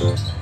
nosotros.